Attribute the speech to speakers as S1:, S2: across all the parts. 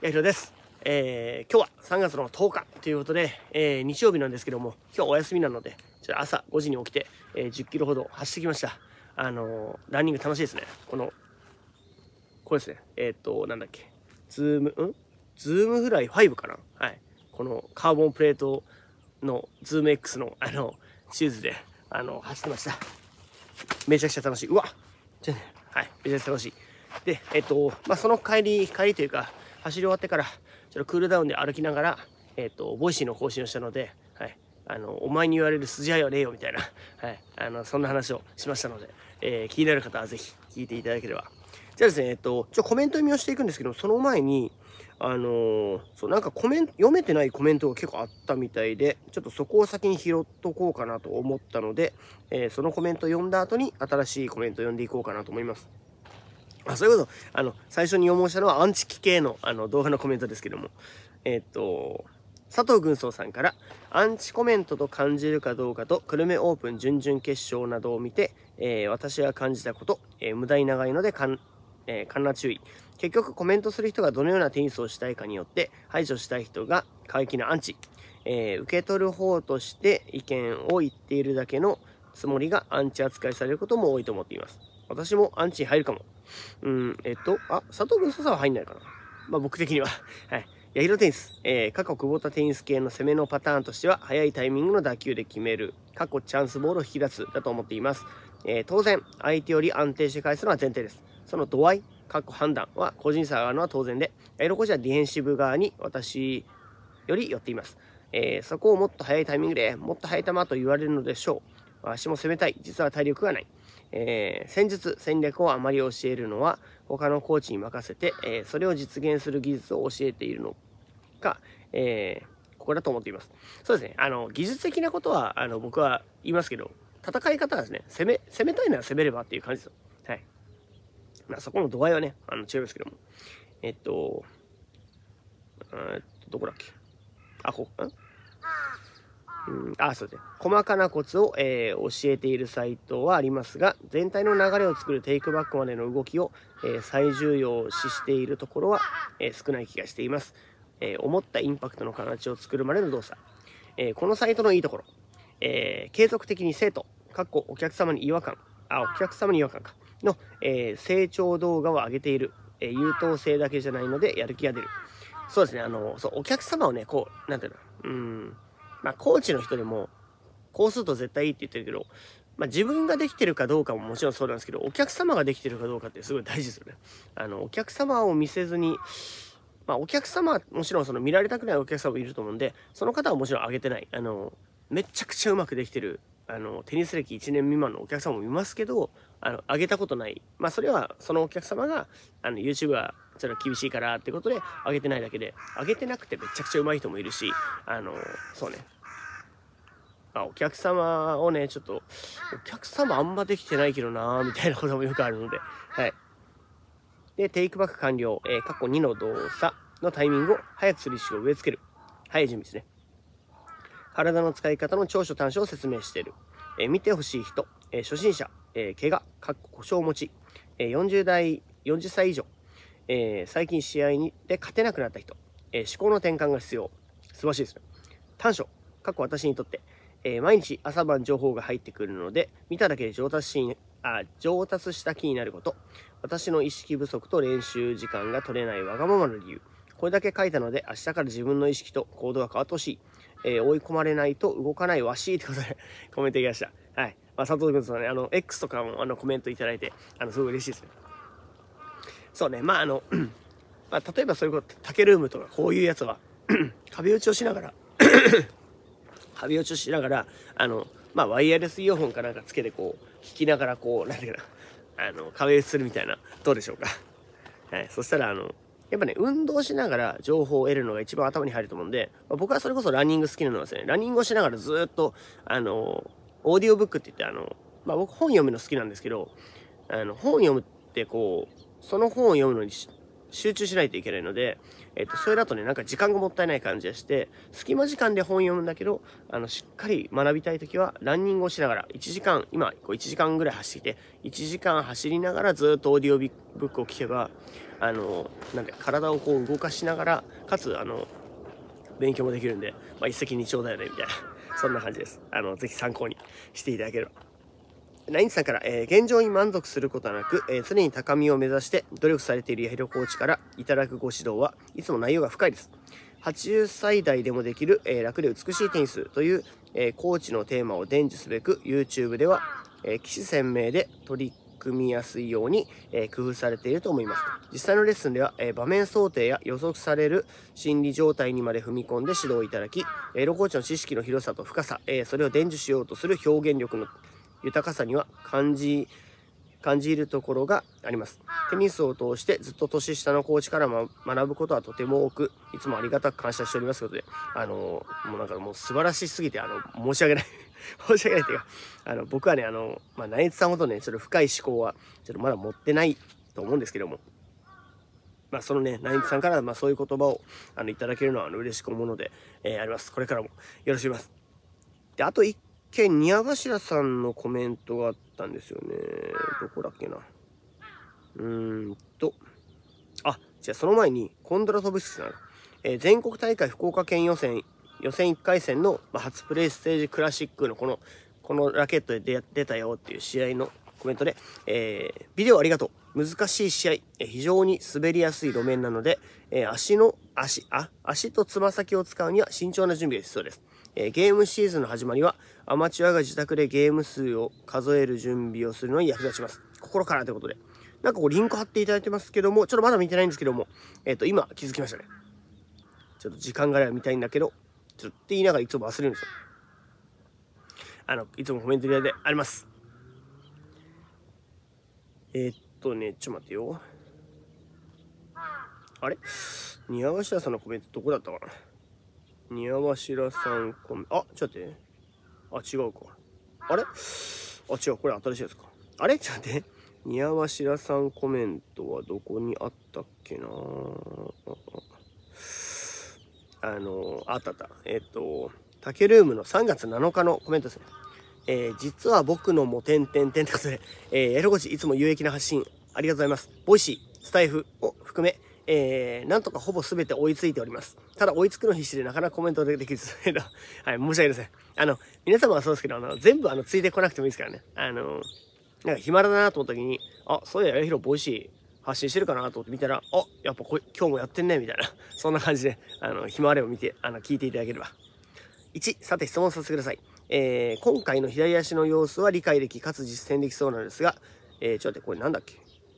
S1: やひろです。えー、今日は3月の10日ということで、えー、日曜日なんですけども、今日お休みなので、ちょっと朝5時に起きて、えー、10キロほど走ってきました。あのー、ランニング楽しいですね。この、これですね。えっ、と、なんだっけ。ズーム、ん？ Zoom Fly 5かな？はい。このカーボンプレートのズーム X の、あの、シューズで、あの、走ってました。めちゃくちゃ楽しい。うわちょはい。めちゃくちゃ楽しい。で、えっ、と、まあ、その帰り、帰りというか、走り終わってからちょっとクールダウンで歩きながら、えっ、ー、と、 Voicy の更新をしたので、はい、あの、お前に言われる筋合いはねえよみたいな、はい、あの、そんな話をしましたので、えー、気になる方はぜひ聞いていただければ。じゃあですね、えっと、ちょコメント読みをしていくんですけど、その前に、あのー、そう、なんかコメント、読めてないコメントが結構あったみたいで、ちょっとそこを先に拾っとこうかなと思ったので、えー、そのコメント読んだ後に新しいコメント読んでいこうかなと思います。あそういうこと、あの、最初に申したのはアンチキ系のあの動画のコメントですけども、え、っと、佐藤軍曹さんから、アンチコメントと感じるかどうかと、久留米オープン準々決勝などを見て、えー、私が感じたこと、えー、無駄に長いのでかん、えー、かんな注意。結局コメントする人がどのようなテニスをしたいかによって排除したい人が過激なアンチ、え、受け取る方として意見を言っているだけのつもりがアンチ扱いされることも多いと思っています。私もアンチに入るかも。うん、えっと、あ、佐藤君さは入んないかな。まあ僕的には。はい。ヤヒロテニス、えー、過去久保田テニス系の攻めのパターンとしては、早いタイミングの打球で決める、過去チャンスボールを引き出す、だと思っています。えー、当然、相手より安定して返すのは前提です。その度合い、過去判断は個人差があるのは当然で、エロコジはディフェンシブ側に私より寄っています。えー、そこをもっと早いタイミングでもっと速い球と言われるのでしょう。足も攻めたい。実は体力がない。えー、戦術、戦略をあまり教えるのは他のコーチに任せて、えー、それを実現する技術を教えているのか、えー、ここだと思っています。そうですね。あの、技術的なことは、あの、僕は言いますけど、戦い方はですね、攻め、攻めたいなら攻めればっていう感じです。はい。まあ、そこの度合いはね、あの、違いますけども。えっと、えっと、どこだっけ？あ、ここ、んうん、あ、そうですね。細かなコツを、えー、教えているサイトはありますが、全体の流れを作るテイクバックまでの動きを、えー、最重要視しているところは、えー、少ない気がしています。え思ったインパクトの形を作るまでの動作。えこのサイトのいいところ。え継続的に生徒、かっこお客様に違和感、あ、お客様に違和感か、の、え成長動画を上げている。え優等生だけじゃないので、やる気が出る。そうですね、あの、そう、お客様をね、こう、なんていうの、うん、まあ、コーチの人でも、こうすると絶対いいって言ってるけど、まあ、自分ができてるかどうかももちろんそうなんですけど、お客様ができてるかどうかってすごい大事ですよね。あの、お客様を見せずに、まあ、お客様、もちろんその見られたくないお客様もいると思うんで、その方はもちろん上げてない。あの、めちゃくちゃうまくできてる、あの、テニス歴1年未満のお客様もいますけど、あの、上げたことない。まあ、それは、そのお客様が、あの、YouTuber は、ちょっと厳しいからってことで、上げてないだけで、上げてなくてめちゃくちゃ上手い人もいるし、あの、そうね、あ、お客様をね、ちょっと、お客様あんまできてないけどなみたいなこともよくあるので、はい。で、テイクバック完了、えー、過去2の動作のタイミングを早くする意識を植え付ける。早い準備ですね。体の使い方の長所短所を説明している。えー、見てほしい人、えー、初心者、えー、怪我、かっこ故障持ち、え、40代、40歳以上、えー、最近試合にで勝てなくなった人、えー、思考の転換が必要。素晴らしいですね。短所、過去私にとって、えー、毎日朝晩情報が入ってくるので、見ただけで上達しあ上達した気になること。私の意識不足と練習時間が取れないわがままの理由。これだけ書いたので、明日から自分の意識と行動が変わってほしい。えー、追い込まれないと動かないわしいってことで コメントいきました。はい。まあ、佐藤君さんね、あの、X とかもあのコメントいただいて、あの、すごい嬉しいですね。そうね、まあ、あの、まあ、例えばそういうこと、竹ルームとかこういうやつは 壁打ちをしながら 壁打ちをしながら、あの、まあ、ワイヤレスイヤホンかなんかつけてこう、弾きながらこう、なんていうかな、あの、壁打ちするみたいな、どうでしょうか。はい。そしたら、あの、やっぱね、運動しながら情報を得るのが一番頭に入ると思うんで、まあ、僕はそれこそランニング好きなのはですね、ランニングをしながらずっと、あの、オーディオブックって言って、あの、まあ、僕本読むの好きなんですけど、あの、本読むってこう、その本を読むのに集中しないといけないので、えっと、それだとね、なんか時間がもったいない感じがして、隙間時間で本読むんだけど、あの、しっかり学びたいときは、ランニングをしながら、1時間、今、こう1時間ぐらい走ってきて、1時間走りながらずっとオーディオブックを聞けば、あの、なんで、体をこう動かしながら、かつ、あの、勉強もできるんで、まあ、一石二鳥だよね、みたいな。そんな感じです。あの、ぜひ参考にしていただければ。ナインさんから、えー、現状に満足することなく、えー、常に高みを目指して努力されているヤヒロコーチからいただくご指導はいつも内容が深いです。80歳代でもできる、えー、楽で美しいテニスという、えコーチのテーマを伝授すべく YouTube では、え起死鮮明で取り組みやすいように、え工夫されていると思います。実際のレッスンでは、え場面想定や予測される心理状態にまで踏み込んで指導いただき、エロコーチの知識の広さと深さ、えそれを伝授しようとする表現力の豊かさには感じ感じるところがあります。テニスを通してずっと年下のコーチから学ぶことはとても多く、いつもありがたく感謝しておりますので、あの、もうなんかもう素晴らしすぎて、あの、申し訳ない 申し訳ないっていうか、あの、僕はね、あの、まあ、ナイツさんほどね、ちょっと深い思考は、ちょっとまだ持ってないと思うんですけども、まあ、そのね、ナイツさんから、まあ、そういう言葉を、あの、いただけるのは、あの、嬉しく思うので、えー、あります。これからもよろしくお願いします。で、あと1件、宮頭さんのコメントがあったんですよね。どこだっけな。うーんと、あ、じゃあその前に、コンドラトブスキさん、えー、全国大会福岡県予選、予選1回戦の、ま、初プレイステージクラシックのこの、このラケットで出たよっていう試合のコメントで、えー、ビデオありがとう。難しい試合、え、非常に滑りやすい路面なので、えー、足の、足、あ、足とつま先を使うには慎重な準備が必要です。えゲームシーズンの始まりは、アマチュアが自宅でゲーム数を数える準備をするのに役立ちます。心からということで。なんかこうリンク貼っていただいてますけども、ちょっとまだ見てないんですけども、えっ、ー、と、今気づきましたね。ちょっと時間があれば見たいんだけど、ちょっとって言いながらいつも忘れるんですよ。あの、いつもコメントであります。えー、っとね、ちょっと待ってよ。あれ？宮頭さんのコメントどこだったかな？宮頭さんコメ、あ、ちょっと待って。あ、違うか。あれ？あ、違う、これ新しいやつか。あれ？ちょっと待って。宮頭さんコメントはどこにあったっけな？あの、あったあった。えっと、タケルームの3月7日のコメントですね。えー、実は僕のも点々点ってことで、えー、やひろコーチいつも有益な発信ありがとうございます。 Voicy、スタエフを含め、えー、なんとかほぼ全て追いついております。ただ追いつくの必死でなかなかコメントできず、はい、申し訳ありません。あの、皆様はそうですけど、あの、全部あの、ついてこなくてもいいですからね。あの、なんか暇だなと思った時に、あ、そういや、やひろ Voicy 発信してるかなと思って見たら、あ、やっぱこ今日もやってんね、みたいな。そんな感じで、あの、暇あれば見て、あの、聞いていただければ。1、さて質問させてください。えー、今回の左足の様子は理解でき、かつ実践できそうなんですが、えー、ちょっと待って、これなんだっけ？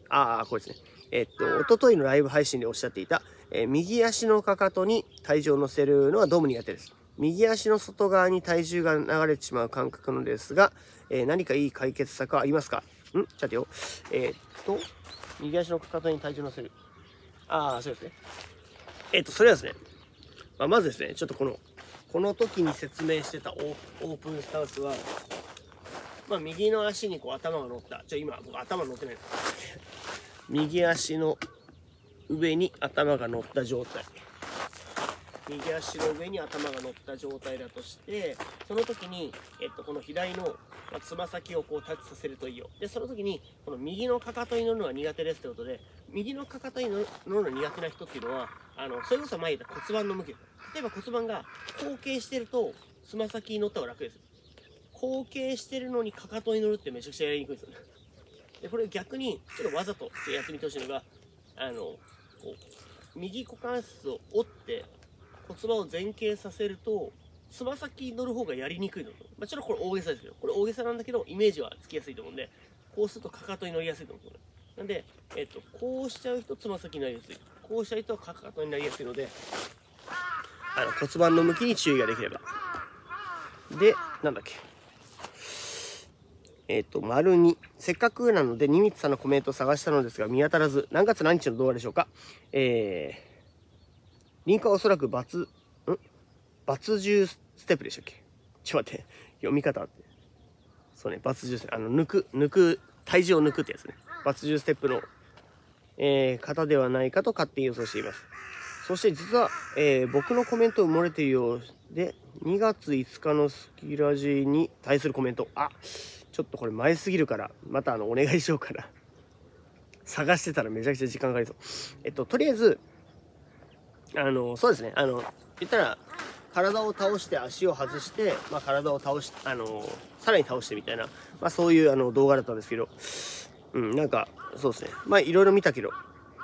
S1: ああ、これですね。えっと、おとといのライブ配信でおっしゃっていた、えー、右足のかかとに体重を乗せるのはどうも苦手です。右足の外側に体重が流れてしまう感覚のですが、えー、何かいい解決策はありますか？ん？ちょっとよ。えー、っと、右足のかかとに体重を乗せる。ああ、そうですね。えっと、それはですね、まあ、まずですね、ちょっとこの、この時に説明してたオープンスタンスは、まあ、右の足にこう頭が乗った。じゃ今、僕頭乗ってない。右足の上に頭が乗った状態。右足の上に頭が乗った状態だとしてその時に、えっと、この左のつま先をこうタッチさせるといいよ。でその時にこの右のかかとに乗るのが苦手ですということで右のかかとに乗るのが苦手な人っていうのはあのそれこそ前言った骨盤の向き。例えば骨盤が後傾してるとつま先に乗った方が楽です。後傾してるのにかかとに乗るってめちゃくちゃやりにくいですよね。でこれ逆にちょっとわざとやってみてほしいのがあのこう右股関節を折って骨盤を前傾させるとつま先に乗る方がやりにくいのと、まあ、ちょっとこれ大げさですけどこれ大げさなんだけどイメージはつきやすいと思うんでこうするとかかとに乗りやすいと思うんですよなんで、えっと、こうしちゃう人つま先になりやすい。こうしちゃう人はかかとになりやすいのであの骨盤の向きに注意ができれば。でなんだっけ。えっ、ー、と、丸2。せっかくなので、ニミツさんのコメントを探したのですが、見当たらず、何月何日の動画でしょうか？えー、リンクはおそらくバツ、ん？バツ10ステップでしたっけ？ちょっと待って、読み方って。そうね、バツ10ステップ、あの、抜く、抜く、体重を抜くってやつね。バツ10ステップの、えー、方ではないかと勝手に予想しています。そして実は、えー、僕のコメント埋もれているようで、2月5日のスキラジに対するコメント。あ、ちょっとこれ前すぎるから、またあの、お願いしようかな。探してたらめちゃくちゃ時間かかりそう。えっと、とりあえず、あの、そうですね、あの、言ったら、体を倒して足を外して、まあ、体を倒し、あの、さらに倒してみたいな、まあ、そういうあの動画だったんですけど、うん、なんか、そうですね。まあ、いろいろ見たけど、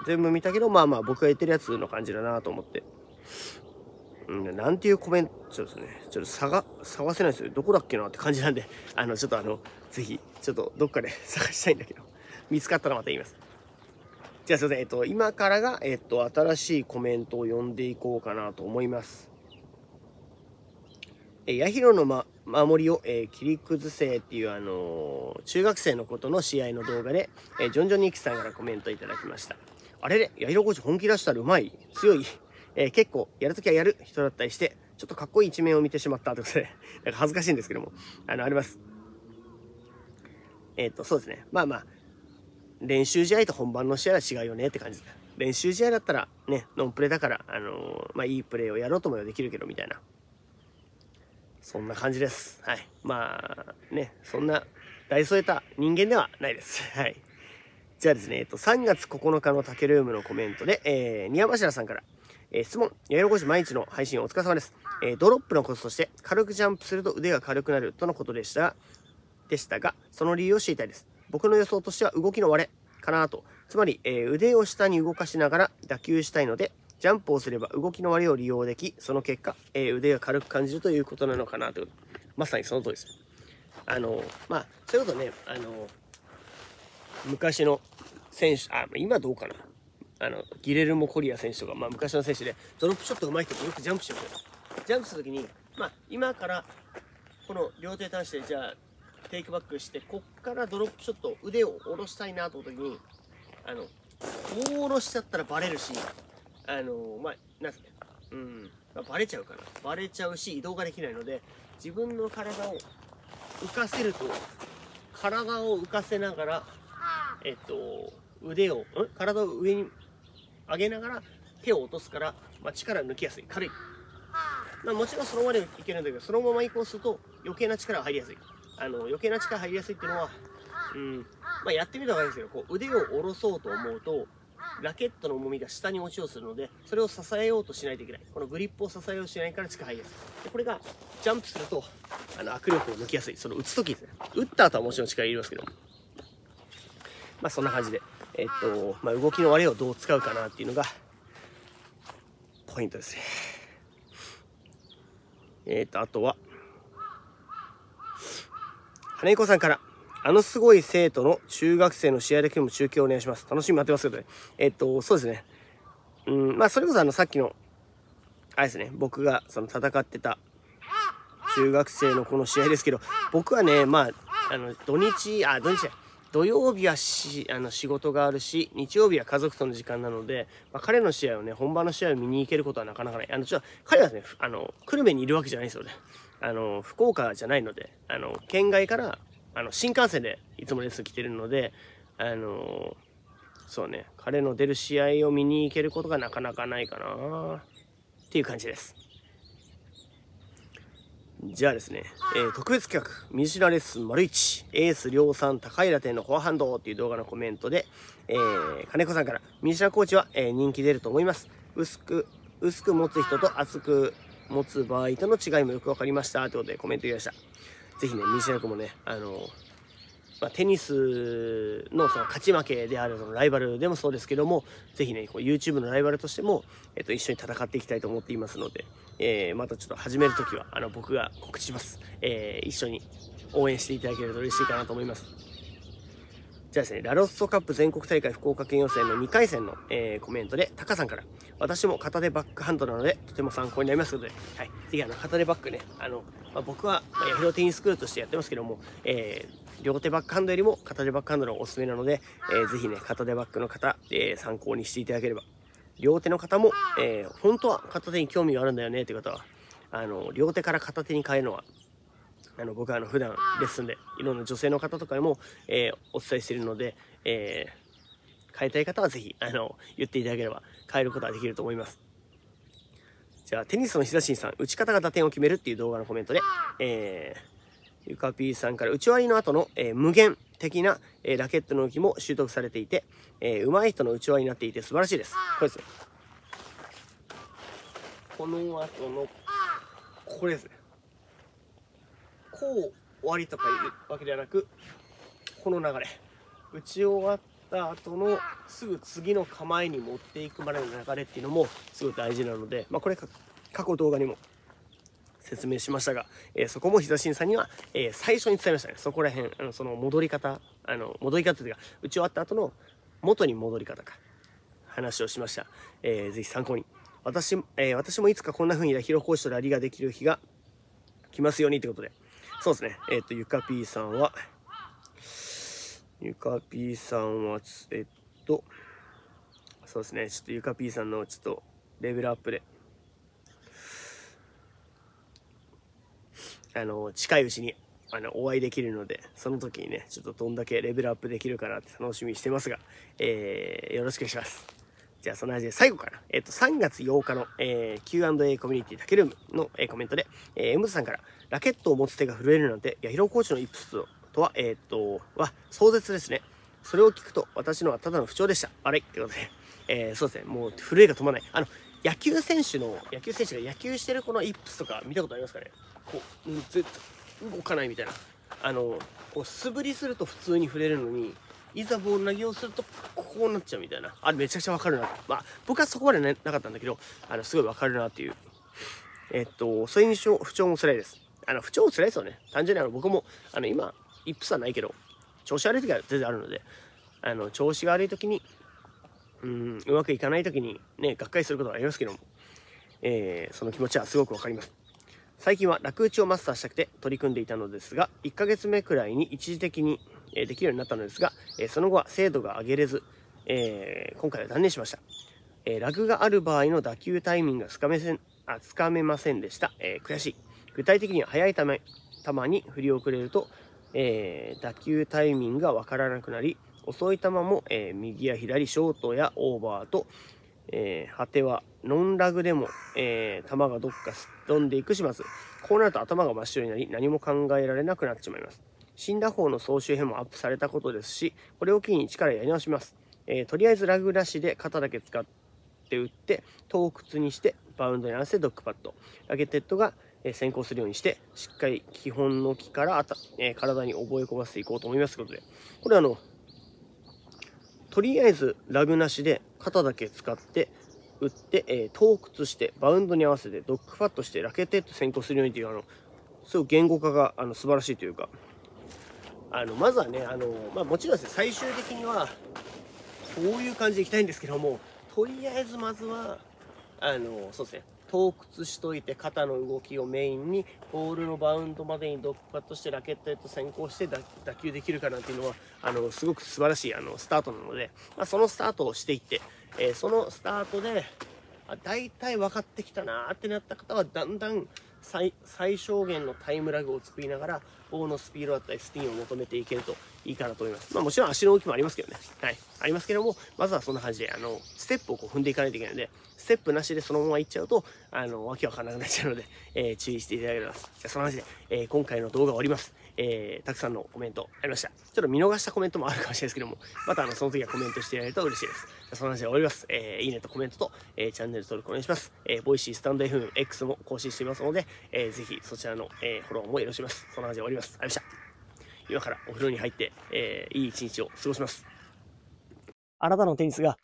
S1: 全部見たけど、まあまあ、僕が言ってるやつの感じだなと思って。うん、なんていうコメントですね。ちょっと探、探せないですよ。どこだっけなって感じなんで、あの、ちょっとあの、ぜひ、ちょっとどっかで 探したいんだけど、見つかったらまた言います。じゃあすいません。えっと、今からが、えっと、新しいコメントを読んでいこうかなと思います。え、ヤヒロの、ま、守りを、えー、切り崩せっていう、あのー、中学生のことの試合の動画で、えー、ジョンジョニキさんからコメントいただきました。あれれ、ヤヒロコーチ本気出したらうまい強いえー、結構、やるときはやる人だったりして、ちょっとかっこいい一面を見てしまったということで、なんか恥ずかしいんですけども、あの、あります。えっ、と、そうですね。まあまあ、練習試合と本番の試合は違うよねって感じです。練習試合だったら、ね、ノンプレだから、あのまあ、いいプレーをやろうともできるけど、みたいな。そんな感じです。はい。まあ、ね、そんな、大それた人間ではないです。はい。じゃあですね、えっと、3月9日の竹ルームのコメントで、えー、宮柱さんから、えー、質問、やよこし毎日の配信お疲れ様です。えー、ドロップのコツとして、軽くジャンプすると腕が軽くなるとのことでした、でしたが、その理由を知りたいです。僕の予想としては動きの割れかなと。つまり、えー、腕を下に動かしながら打球したいので、ジャンプをすれば動きの割れを利用でき、その結果、え、腕が軽く感じるということなのかなと。まさにその通りです。あの、まあ、そういうことね、あの、昔の選手、あ、今どうかな。あの、ギレルモ・コリア選手とか、まあ、昔の選手で、ドロップショット上手い人もよくジャンプしてるんですよ。ジャンプするときに、まあ、今から、この両手に対して、じゃあ、テイクバックして、こっからドロップショット、腕を下ろしたいなと思った時に、あの、こう下ろしちゃったらバレるし、あの、まあ、なんすかね、うん、まあ、バレちゃうかな。バレちゃうし、移動ができないので、自分の体を浮かせると、体を浮かせながら、えっと、腕を、体を上に上げながら手を落とすから、まあ、力抜きやすい。軽い、まあ、もちろんそのままでいけるんだけどそのまま移行すると余計な力が入りやすい。あの余計な力入りやすいっていうのは、うん。まあ、やってみた方がいいですけどこう腕を下ろそうと思うとラケットの重みが下に落ちようするのでそれを支えようとしないといけない。このグリップを支えようとしないから力入りやすい。でこれがジャンプするとあの握力を抜きやすい。その打つ時ですね。打った後はもちろん力入れますけど。まあそんな感じで。えっと、まあ、動きの割れをどう使うかなっていうのが、ポイントですね。えっと、あとは、羽子さんから、あのすごい生徒の中学生の試合だけでも中継をお願いします。楽しみ待ってますけどね。えっと、そうですね。うん、まあ、それこそあの、さっきの、あれですね、僕がその戦ってた中学生のこの試合ですけど、僕はね、まあ、あの、土日、あ、土日土曜日はしあの仕事があるし、日曜日は家族との時間なので、まあ、彼の試合をね、本番の試合を見に行けることはなかなかない。あの、ちょっと彼はね、あの、久留米にいるわけじゃないですよね。あの、福岡じゃないので、あの、県外から、あの、新幹線でいつもレッス来てるので、あの、そうね、彼の出る試合を見に行けることがなかなかないかなっていう感じです。じゃあですね、えー、特別企画、ミシュラレッスン丸1、エース量産高平店のフォアハンドっていう動画のコメントで、えー、金子さんから、ミシュラコーチは、えー、人気出ると思います。薄く、薄く持つ人と厚く持つ場合との違いもよく分かりました。ということでコメントいました。ぜひね、ミシュラ君もね、あのまあ、テニスのその勝ち負けであるそのライバルでもそうですけども、ぜひね、こう YouTube のライバルとしても、えっと、一緒に戦っていきたいと思っていますので、えー、またちょっと始めるときは、あの、僕が告知します。えー、一緒に応援していただけると嬉しいかなと思います。じゃあですね、ラロッソカップ全国大会福岡県予選の2回戦の、えー、コメントで、タカさんから、私も片手バックハンドなので、とても参考になりますので、はい、ぜひあの、片手バックね、あの、まあ、僕は、まあ、やひろテニススクールとしてやってますけども、えー、両手バックハンドよりも片手バックハンドのおすすめなので、えー、ぜひね、片手バックの方、えー、参考にしていただければ。両手の方も、えー、本当は片手に興味があるんだよねっていう方は、あの、両手から片手に変えるのはあの僕はあの普段レッスンでいろんな女性の方とかにも、えー、お伝えしているので、えー、変えたい方はぜひ、あの、言っていただければ変えることはできると思います。じゃあ、テニスの久しさん、打ち方が打点を決めるっていう動画のコメントで、えー、ゆかぴーさんから打ち割りの後の、えー、無限的な、えー、ラケットの動きも習得されていて、えー、上手い人の打ち割りになっていて素晴らしいです。これですね。この後の、これですね。こう終わりとかいうわけではなく、この流れ。打ち終わった後のすぐ次の構えに持っていくまでの流れっていうのもすごい大事なので、まあ、これ過去動画にも説明しましたが、えー、そこも膝審査には、えー、最初に伝えましたね。そこら辺、あのその戻り方、あの戻り方というか、打ち終わった後の元に戻り方か、話をしました。えー、ぜひ参考に。私,、え、私もいつかこんな風にヒロコーチとラリーができる日が来ますようにということで。そうですね。えっ、と、ゆかぴーさんは、ゆかぴーさんは、えっと、そうですね。ちょっとゆかぴーさんのちょっとレベルアップで、あの、近いうちに、あの、お会いできるので、その時にね、ちょっとどんだけレベルアップできるかなって楽しみにしてますが、えー、よろしくお願いします。じゃあ、その味で最後かな。えっ、と、3月8日の、えー、Q&A コミュニティタケルームの、えー、コメントで、えー、エムズさんから、ラケットを持つ手が震えるなんて、ヤヒロコーチのイプスとは、えっ、と、は、壮絶ですね。それを聞くと、私のはただの不調でした。あれ？ってことで、えー、そうですね、もう震えが止まない。あの、野球選手の、野球選手が野球してるこのイップスとか見たことありますかね？こう、うん、ずっと動かないみたいな。あの、こう素振りすると普通に触れるのに、いざボール投げをするとこうなっちゃうみたいな。あれめちゃくちゃわかるな。まあ、僕はそこまで、ね、なかったんだけど、あの、すごいわかるなっていう。えっと、そういう印象、不調も辛いです。あの、不調も辛いですよね。単純にあの、僕も、あの、今、イップスはないけど、調子悪い時は全然あるので、あの、調子が悪い時に、うん、うまくいかない時にね、がっかりすることはありますけども、えー、その気持ちはすごくわかります。最近は楽打ちをマスターしたくて取り組んでいたのですが、1ヶ月目くらいに一時的にできるようになったのですが、その後は精度が上げれず、えー、今回は断念しました。えー、ラグがある場合の打球タイミングがつかめせんあつかめませんでした、えー、悔しい。具体的には速い球球に振り遅れると、えー、打球タイミングがわからなくなり、遅い球も、え右や左、ショートやオーバーと、え果てはノンラグでも、え球がどっかすっ飛んでいく始末。こうなると頭が真っ白になり、何も考えられなくなってしまいます。死んだ方の総集編もアップされたことですし、これを機に力やり直します。えー、とりあえずラグなしで肩だけ使って打って、遠屈にして、バウンドに合わせドッグパッド。ラケテッドが先行するようにして、しっかり基本の木からあた、えー、体に覚え込ませていこうと思いますということで、これあの、とりあえずラグなしで肩だけ使って打って、えー、遠屈してバウンドに合わせてドッグパッドしてラケテッド先行するようにというあのすごい言語化があの素晴らしいというか。あのまずはねあの、まあ、もちろんですね最終的にはこういう感じでいきたいんですけどもとりあえずまずはあのそうですね洞窟しといて肩の動きをメインにボールのバウンドまでにドッグパッドしてラケットへと先行して打球できるかなっていうのはあのすごく素晴らしいあのスタートなので、まあ、そのスタートをしていって、えー、そのスタートで大体分かってきたなーってなった方はだんだん最小限のタイムラグを作りながら棒のスピードだったりスピンを求めていけるといいかなと思います。まあもちろん足の動きもありますけどね。はい。ありますけども、まずはそんな感じで、あの、ステップをこう踏んでいかないといけないので、ステップなしでそのまま行っちゃうと、あの、わけわかんなくなっちゃうので、えー、注意していただければ。じゃあその話で、えー、今回の動画終わります。えー、たくさんのコメントありました。ちょっと見逃したコメントもあるかもしれないですけども、またあの、その時はコメントしてやれると嬉しいです。その話で終わります。えー、いいねとコメントと、えー、チャンネル登録お願いします。えー、 Voicy、 stand.fm、X も更新していますので、えー、ぜひそちらの、えー、フォローもよろしくお願いします。その話で終わります。ありがとうございました。今からお風呂に入って、えー、いい一日を過ごします。あなたのテニスが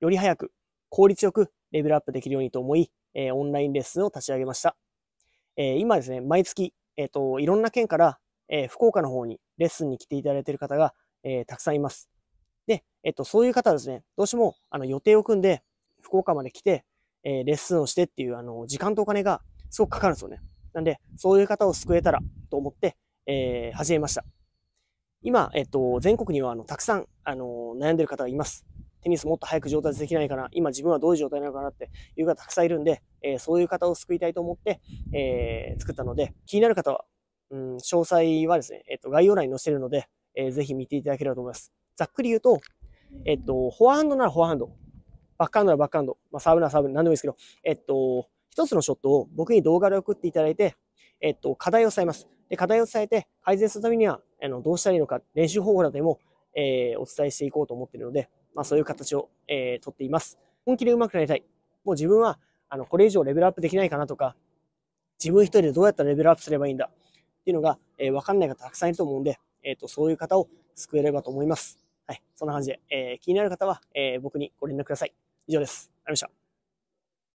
S1: より早く効率よくレベルアップできるようにと思い、えー、オンラインレッスンを立ち上げました。えー、今ですね、毎月、えっ、と、いろんな県から、え福岡の方にレッスンに来ていただいている方が、えたくさんいます。で、えっ、と、そういう方はですね、どうしてもあの予定を組んで福岡まで来て、えレッスンをしてっていうあの時間とお金がすごくかかるんですよね。なんで、そういう方を救えたらと思って、え始めました。今、えっと、全国にはあのたくさんあの悩んでる方がいます。テニスもっと早く上達できないかな、今自分はどういう状態なのかなっていう方たくさんいるんで、えー、そういう方を救いたいと思って、えー、作ったので、気になる方は、うん、詳細はですね、えっと、概要欄に載せてるので、えー、ぜひ見ていただければと思います。ざっくり言うと、えっと、フォアハンドならフォアハンド、バックハンドならバックハンド、まあ、サーブならサーブ、なんでもいいですけど、えっと、一つのショットを僕に動画で送っていただいて、えっと、課題を伝えます。で、課題を伝えて、改善するためには、あの、どうしたらいいのか、練習方法などでも、えー、お伝えしていこうと思っているので、まあ、そういう形を、えー、とっています。本気で上手くなりたい。もう自分は、あの、これ以上レベルアップできないかなとか、自分一人でどうやったらレベルアップすればいいんだっていうのが、えー、わかんない方たくさんいると思うんで、えっ、ー、と、そういう方を救えればと思います。はい。そんな感じで、えー、気になる方は、えー、僕にご連絡ください。以上です。ありがとうございました。